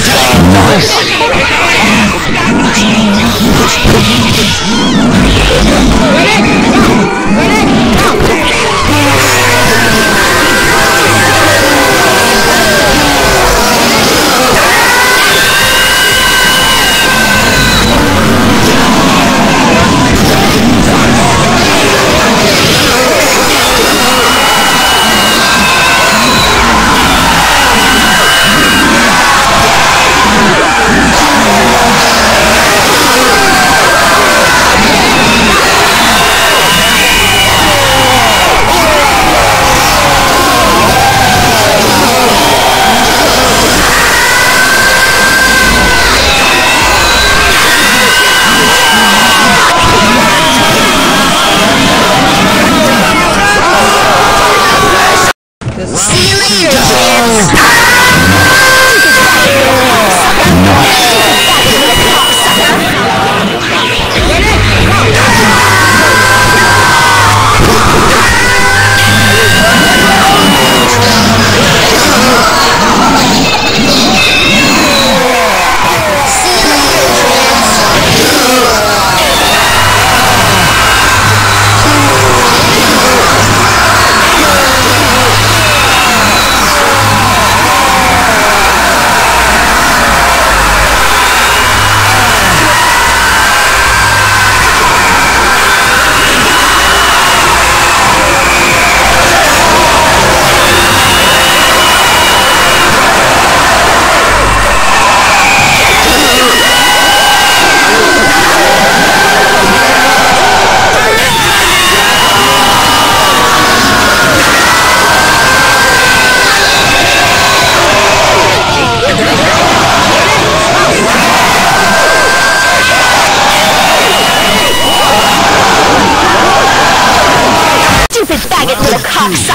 Two. See Stupid